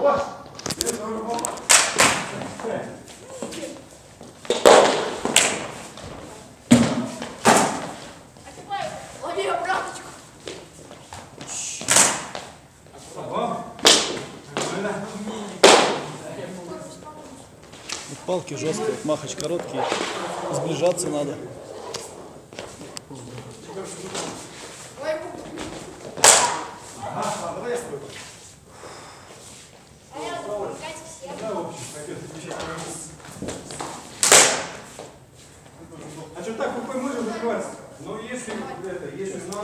Вот. Здесь тоже попал. А теперь лови обраточку. О. Нормально. Вот Палки жесткие, махач короткий. Сближаться надо. А что так рукой можно закрываться? Ну, если это, если на.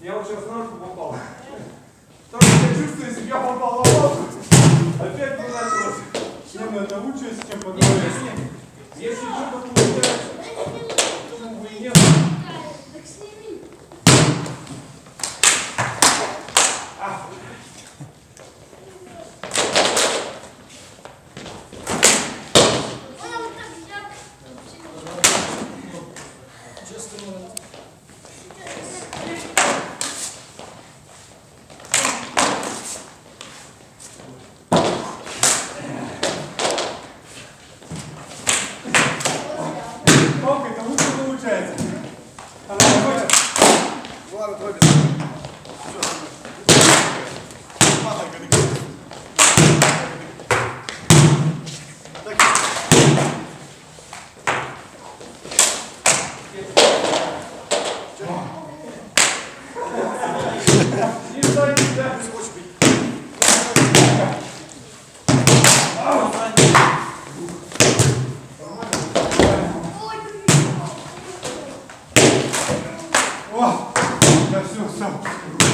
Я вот сейчас на попал. Так я чувствую, если я попал на палку, опять бы началось. Не, ну это лучше, чем по Если что-то получается, Слава твой без. О! я все сам